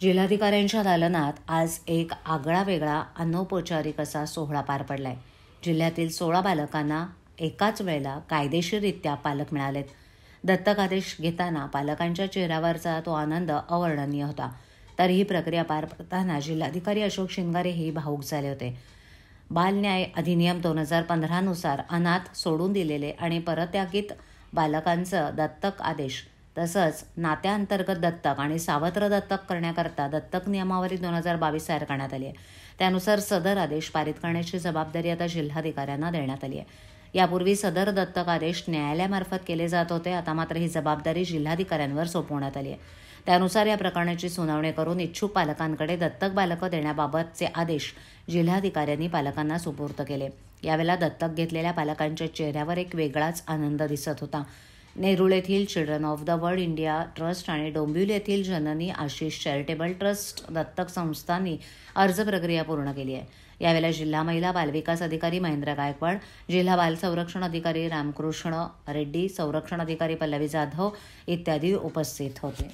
जिल्हाधिकाऱ्यांच्या दालनात आज एक आगळा वेगळा अनौपचारिक असा सोहळा पार पडलाय. जिल्ह्यातील सोळा बालकांना एकाच वेळेला कायदेशीररित्या पालक मिळालेत. दत्तक आदेश घेताना पालकांच्या चेहऱ्यावरचा तो आनंद अवर्णनीय होता. तर ही प्रक्रिया पार पडताना जिल्हाधिकारी अशोक शिंगारे हे भाऊक झाले होते. बालन्याय अधिनियम दोन हजार पंधरानुसार अनाथ सोडून दिलेले आणि परत्यागित बालकांचं दत्तक आदेश तसंच नात्याअंतर्गत दत्तक आणि सावत्र दत्तक करण्याकरता दत्तक नियमावली दोन हजार बावीस तयार करण्यात आली आहे. त्यानुसार सदर आदेश पारित करण्याची जबाबदारी आता जिल्हाधिकाऱ्यांना देण्यात आली आहे. यापूर्वी सदर दत्तक आदेश न्यायालयामार्फत केले जात होते आता मात्र ही जबाबदारी जिल्हाधिकाऱ्यांवर सोपवण्यात आली आहे. त्यानुसार या प्रकरणाची सुनावणी करून इच्छुक पालकांकडे दत्तक बालकं देण्याबाबतचे आदेश जिल्हाधिकाऱ्यांनी पालकांना सुपूर्त केले. यावेळेला दत्तक घेतलेल्या पालकांच्या चेहऱ्यावर एक वेगळाच आनंद दिसत होता. नेरूळ येथील children of the world India trust आणि डोंबिवली येथील जननी आशिष चॅरिटेबल ट्रस्ट दत्तक संस्थांनी अर्ज प्रक्रिया पूर्ण केली आहे. यावेळेला जिल्हा महिला बालविकास अधिकारी महेंद्र गायकवाड जिल्हा बाल संरक्षण अधिकारी रामकृष्ण रेड्डी संरक्षण अधिकारी पल्लवी जाधव इत्यादी उपस्थित होते.